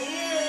Ew.